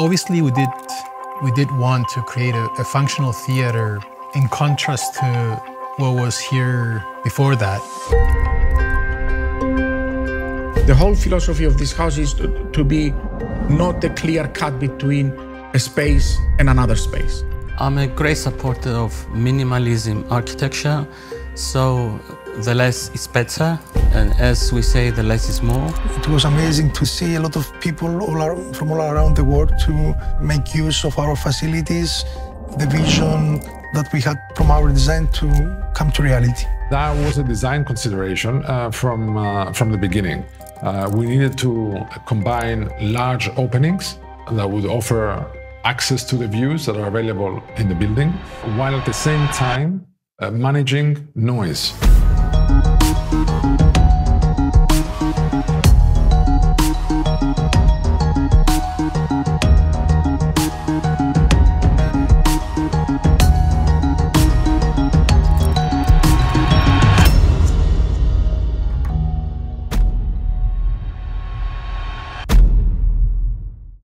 Obviously, we did we did want to create a, a functional theater in contrast to what was here before that. The whole philosophy of this house is to, to be not a clear cut between a space and another space. I'm a great supporter of minimalism architecture, so the less is better, and as we say, the less is more. It was amazing to see a lot of people all around, from all around the world to make use of our facilities, the vision that we had from our design to come to reality. That was a design consideration uh, from, uh, from the beginning. Uh, we needed to combine large openings that would offer access to the views that are available in the building, while at the same time uh, managing noise.